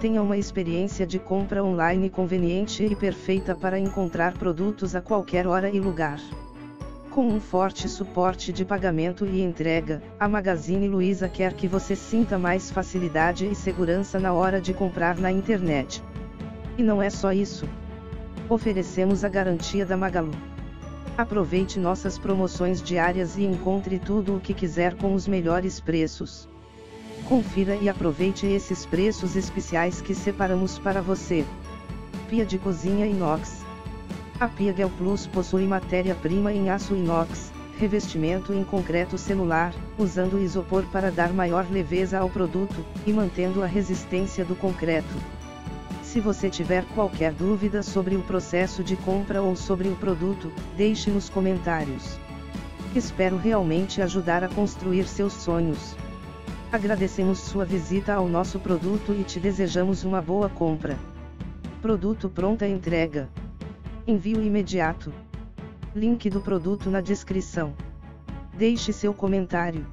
Tenha uma experiência de compra online conveniente e perfeita para encontrar produtos a qualquer hora e lugar. Com um forte suporte de pagamento e entrega, a Magazine Luiza quer que você sinta mais facilidade e segurança na hora de comprar na internet. E não é só isso. Oferecemos a garantia da Magalu. Aproveite nossas promoções diárias e encontre tudo o que quiser com os melhores preços. Confira e aproveite esses preços especiais que separamos para você. Pia de cozinha inox. A Pia Gel Plus possui matéria-prima em aço inox, revestimento em concreto celular, usando isopor para dar maior leveza ao produto, e mantendo a resistência do concreto. Se você tiver qualquer dúvida sobre o processo de compra ou sobre o produto, deixe nos comentários. Espero realmente ajudar a construir seus sonhos. Agradecemos sua visita ao nosso produto e te desejamos uma boa compra. Produto pronta entrega. Envio imediato. Link do produto na descrição. Deixe seu comentário.